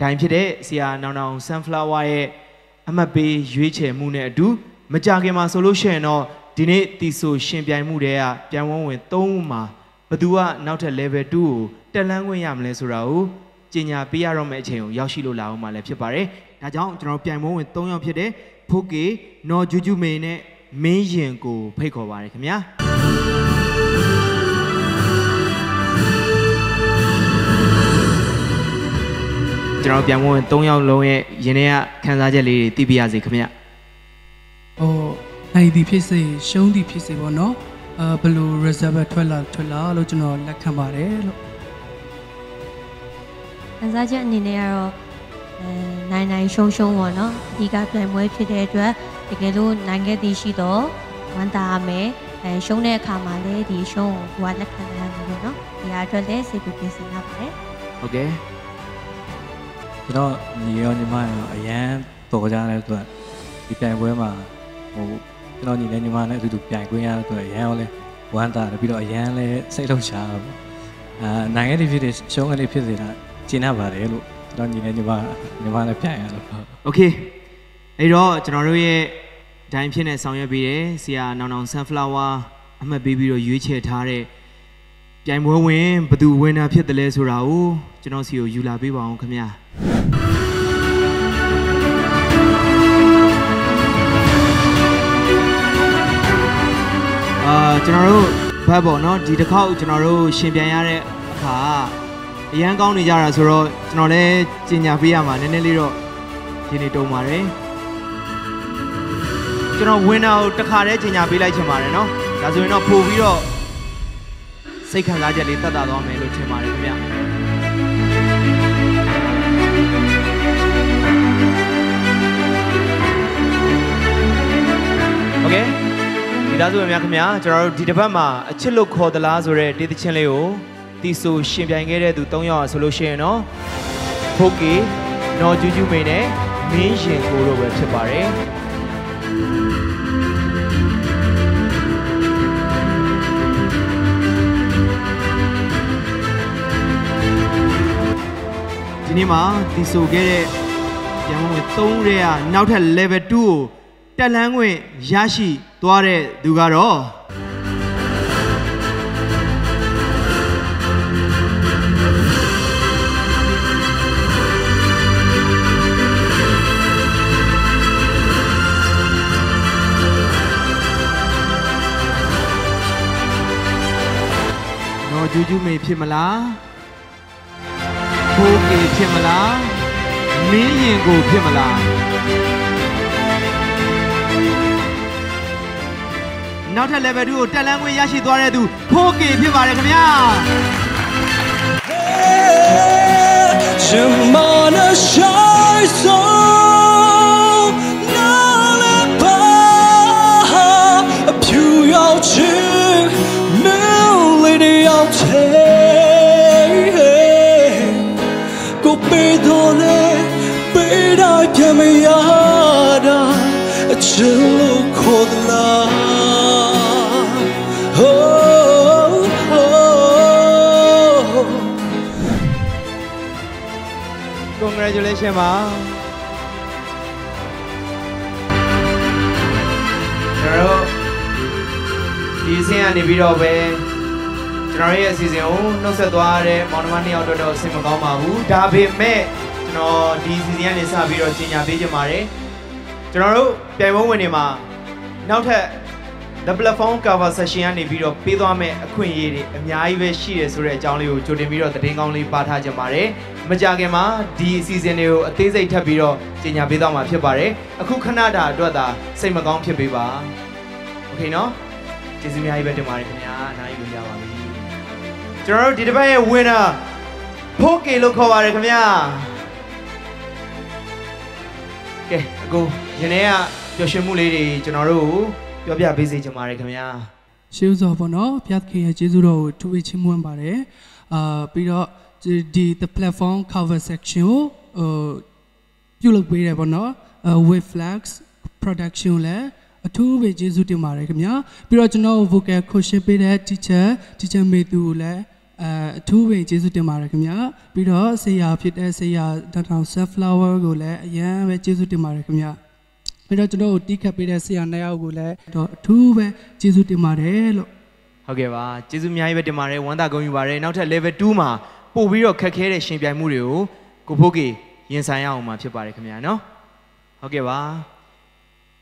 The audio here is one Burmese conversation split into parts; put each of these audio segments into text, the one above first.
ဒိုင်ဖြစ်တဲ့ဆရာနောင်နောင် sunflower ရဲ့အမှတ်ပေးရွေးချယ်မှုနဲ့အတူမကြခင်မှာဆိုလို့ရှိရင်တော့ဒီနေ့တီဆိုရှင်ပြိုင်မှုတွေကပြိုင်ဝန်းဝင်၃ဦးမှာဘသူကနောက်ထပ် level 2ကိုတက်လန်းခွင့်ရမလဲဆိုတာကိုကြင်ညာပေးရတော့မယ့်အချိန်ကိုရောက်ရှိလို့လာအောင်မှလည်းဖြစ်ပါတယ်။ဒါကြောင့်ကျွန်တော်ပြိုင်ဝန်းဝင်၃ယောက်ဖြစ်တဲ့ဖိုးကေနော်ဂျူဂျူမေနဲ့မင်းရင်ကိုဖိတ်ခေါ်ပါတယ်ခင်ဗျာ။ ကျွန်တော်ပြန်ဝင်၃ယောက်လုံးရဲ့ယင်းထဲကခန်းစားချက်လေးတွေသိပြရစီခင်ဗျဟိုနိုင်သည်ဖြစ်စေရှုံးသည်ဖြစ်စေပေါ့နော်အဲဘယ်လို reserve ထွက်လာထွက်လာလို့ကျွန်တော်လက်ခံပါတယ်လို့ခန်းစားချက်အနေနဲ့ကတော့အဲနိုင်နိုင်ရှုံးရှုံးပေါ့နော်ဒီကပြန်ပွဲဖြစ်တဲ့အတွက်တကယ်လို့နိုင်ခဲ့သည်ရှိတော့ဝမ်းသာရမယ်အဲရှုံးတဲ့အခါမှာလည်းဒီရှုံးကိုကလက်ခံရမယ်ပေါ့နော်ဒီဟာအတွက်လည်းစိတ်ပူပြင်ဆင်ရပါတယ်ဟုတ်ကဲ့ ကျွန်တော်ညီရောညီမရောအရန်တော်ကြတဲ့အတွက်ဒီပြိုင်ပွဲမှာဟိုကျွန်တော်ညီလေးညီမနဲ့အတူတူပြိုင်ခွင့်ရတဲ့အတွက်အရန်ရောလဲဝမ်းသာတယ်ပြီးတော့အရန်လဲစိတ်လှုပ်ရှားတော့အာနိုင်ငံတွေဖြစ်တဲ့ရှုံးကနေဖြစ်နေတာကျင်းရပါတယ်လို့ကျွန်တော်ညီလေးညီမညီမနဲ့ပြိုင်ရတော့ဟုတ် โอเคအဲ့တော့ကျွန်တော်တို့ရဲ့ဒိုင်ဖြစ်နေဆောင်ရွက်ပြီးတယ်ဆရာနောင်နောင် sunflower အမှတ်ပေးပြီးတော့ရွေးချယ်ထားတဲ့ ပြိုင်ပွဲဝင်ဘသူဝင်တာဖြစ်တယ်လဲဆိုတာကိုကျွန်တော်စီကိုယူလာပေးပါအောင်ခင်ဗျာအာကျွန်တော်တို့ဘတ်ပေါ့နော်ဒီတစ်ခေါက်ကျွန်တော်တို့ရှင်ပြန်ရတဲ့အခါအရန်ကောင်းနေကြတာဆိုတော့ကျွန်တော်လည်းကြင်ညာပေးရမှာနည်းနည်းလေးတော့ဒီနေ့တုံပါတယ်ကျွန်တော်ဝင်တာကိုတစ်ခါတည်းကြင်ညာပေးလိုက်ချင်ပါတယ်နော်ဒါဆိုရင်တော့ပို့ပြီးတော့ စိတ်ခံစားချက်လေးတတ်တာသွားမယ်လို့ထင်ပါတယ်ခင်ဗျโอเคဒီသားစုဝင်များခင်ဗျာကျွန်တော်တို့ဒီတစ်ပတ်မှာအချစ်လို့ခေါ်သလားဆိုတဲ့တေးသချင်းလေးကိုတီဆိုရှင်ပြိုင်ခဲ့တဲ့သူ၃ယောက်ဆိုလို့ရှိရင်တော့ဖိုကေနော်ကျူးကျူးမေနဲ့မင်းရင်ကိုတို့ပဲဖြစ်ပါတယ် ဒီနေ့မှာတီဆိုခဲ့တဲ့ရန်ကုန်ဝင်3ရဲကနောက်ထပ် level 2ကိုတက်လန်းခွင့်ရရှိသွားတဲ့သူကတော့နော်ဂျူးဂျူးမေဖြစ်မလား ဖိုးကေဖြစ်မလားမင်းရင်ကိုဖြစ်မလားနောက်ထပ် level 2ကိုတက်လန်းခွင့်ရရှိသွားတဲ့သူဖိုးကေဖြစ်ပါတယ်ခင်ဗျာ အချစ်လို့ခေါ်သလား Oh, oh. congratulation ပါကျွန်တော်တို့ဒီအဆင့်ကနေပြီးတော့ပဲကျွန်တော်ရဲ့အစီအစဉ်ကိုနှုတ်ဆက်သွားတဲ့မောင်နှမနှစ်ယောက်တော့တော့အဆင်မကောင်းပါဘူးဒါပေမဲ့ကျွန်တော်ဒီအစီအစဉ်ကနေစပြီးတော့ကြီးညာပေးချင်ပါတယ် ကျွန်တော်တို့ပြိုင်ပွဲဝင်တွေမှာနောက်ထပ် the platform cover session ကနေပြီးတော့ပေးသွားမယ့်အခွင့်အရေးတွေအများကြီးပဲရှိတယ်ဆိုတဲ့အကြောင်းလေးကိုကြိုတင်ပြီးတော့သတင်းကောင်းလေးပါထားကြပါတယ်။မကြခင်မှာဒီအစီအစဉ်တွေကိုအသေးစိတ်ထပ်ပြီးတော့ကြေညာပေးသွားမှာဖြစ်ပါတယ်။အခုခဏတာအတွက်သာစိတ်မကောင်းဖြစ်ပေးပါ။ Okay နော်။ကျေးဇူးအများကြီးပဲတင်ပါတယ်ခင်ဗျာ။နားယူလို့ရပါပြီ။ကျွန်တော်တို့ဒီတစ်ပတ်ရဲ့ winner ဖိုးကေလို့ခေါ်ပါတယ်ခင်ဗျာ။ကဲအခု ယနေ့ကပျော်ရွှင်မှုလေးတွေကျွန်တော်တို့ကိုပြောပြပေးစေချင်ပါတယ်ခင်ဗျာရှေးဥစွာပေါ့နော်ဘုရားသခင်ရဲ့ကျေးဇူးတော်ကိုထူးဝေချီးမွမ်းပါတယ်အာပြီးတော့ဒီ the platform cover section ကိုဟိုပြုလုပ်ပေးတယ်ပေါ့နော်အာ with flags production လည်းအထူးပဲကျေးဇူးတင်ပါတယ်ခင်ဗျာပြီးတော့ကျွန်တော် vocal coach ပေးတဲ့ teacher teacher မေသူကိုလည်းအဲအထူးပဲကျေးဇူးတင်ပါတယ်ခင်ဗျာပြီးတော့ဆေးရဖြစ်တဲ့ဆေးရတထောင် sunflower ကိုလည်းအရန်ပဲကျေးဇူးတင်ပါတယ်ခင်ဗျာ ပြီးတော့ကျွန်တော်တို့တီးခတ်ပေးတဲ့ဆေးရနှစ်ယောက်ကိုလည်းတော့အထူးပဲကျေးဇူးတင်ပါတယ်လို့ဟုတ်ကဲ့ပါကျေးဇူးအများကြီးပဲတင်ပါတယ်ဝမ်းသာဂုဏ်ယူပါတယ်နောက်ထပ် level 2မှာပို့ပြီးတော့ခက်ခဲတဲ့ရှင်ပြိုင်မှုတွေကိုကိုဖိုးကေရင်ဆိုင်ရအောင်မှာဖြစ်ပါတယ်ခင်ဗျာနော်ဟုတ်ကဲ့ပါ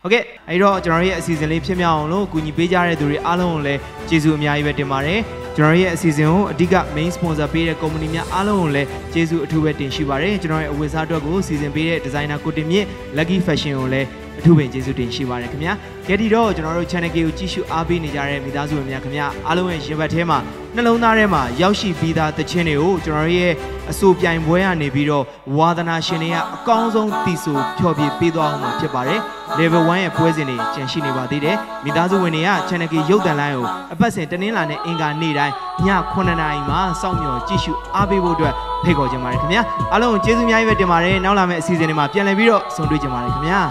ဟုတ်ကဲ့အဲဒီတော့ကျွန်တော်တို့ရဲ့အစီအစဉ်လေးဖြစ်မြောက်အောင်လို့ကူညီပေးကြတဲ့သူတွေအားလုံးကိုလည်းကျေးဇူးအများကြီးပဲတင်ပါတယ်ကျွန်တော်တို့ရဲ့အစီအစဉ်ကိုအဓိက main sponsor ပေးတဲ့ company များအားလုံးကိုလည်းကျေးဇူးအထူးပဲတင်ရှိပါတယ်ကျွန်တော်ရဲ့အဝတ်စားအတွက်ကိုစီစဉ်ပေးတဲ့ designer ကိုတင်မြင့် lucky fashion ကိုလည်း အထူးပဲကျေးဇူးတင်ရှိပါတယ်ခင်ဗျာကဲဒီတော့ကျွန်တော်တို့ channel ကိုကြည့်ရှုအားပေးနေကြတဲ့မိသားစုဝင်များခင်ဗျာအားလုံးရဲ့ရင်ဘတ်ထဲမှာနှလုံးသားထဲမှာရောက်ရှိပြီးသားသချင်းတွေကိုကျွန်တော်တို့ရဲ့အဆိုပြိုင်ပွဲကနေပြီးတော့ဝါသနာရှင်တွေကအကောင်းဆုံးတီဆိုဖြော်ပြပေးသွားအောင်မှာဖြစ်ပါတယ် level 1ရဲ့ပွဲစဉ်တွေကျန်ရှိနေပါသေးတယ်မိသားစုဝင်တွေက channel ကရုပ်သံလိုင်းကိုအပတ်စဉ်တင်းလာနဲ့အင်ကာနေ့တိုင်းည9:00နာရီမှာစောင့်မျှော်ကြည့်ရှုအားပေးဖို့အတွက်ဖိတ်ခေါ်ချင်ပါတယ်ခင်ဗျာအားလုံးကိုကျေးဇူးအများကြီးပဲတင်ပါတယ်နောက်လာမယ့်အစီအစဉ်တွေမှာပြန်လည်ပြီးတော့ဆုံတွေ့ကြပါမယ်ခင်ဗျာ